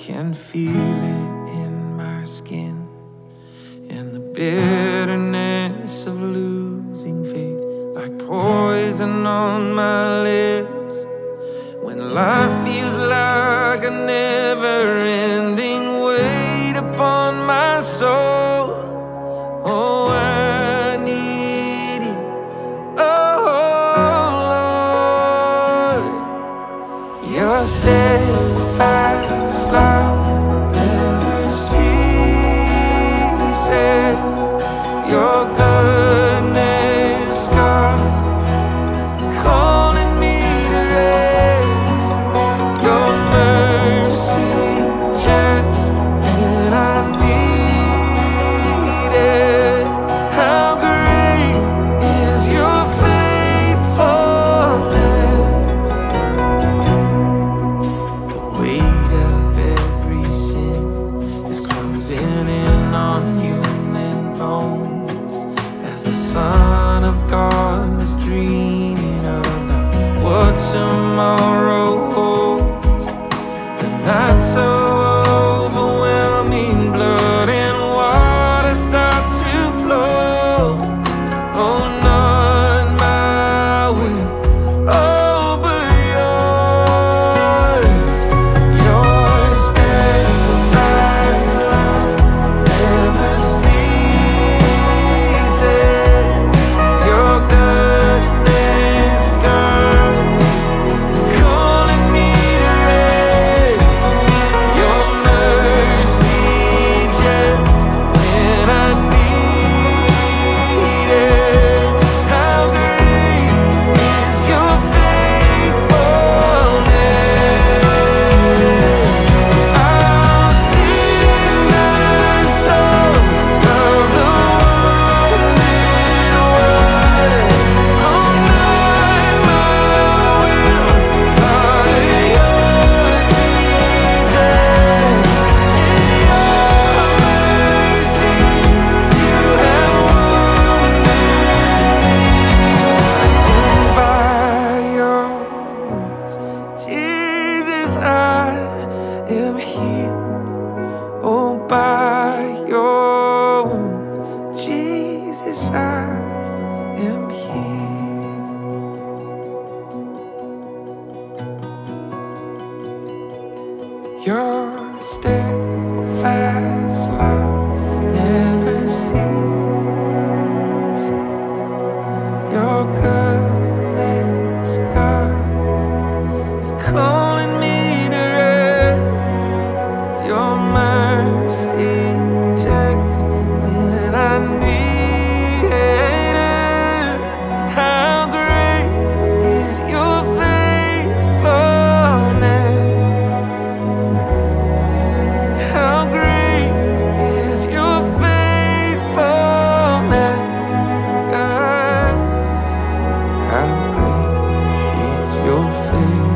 can feel it in my skin and the bitterness of losing faith like poison on my lips. When life feels like a never ending weight upon my soul oh I need oh Lord you're still closing on human bones. As the Son of God was dreaming about what tomorrow steadfast love never ceases. Your goodness, God, is calling me to rest. You're my face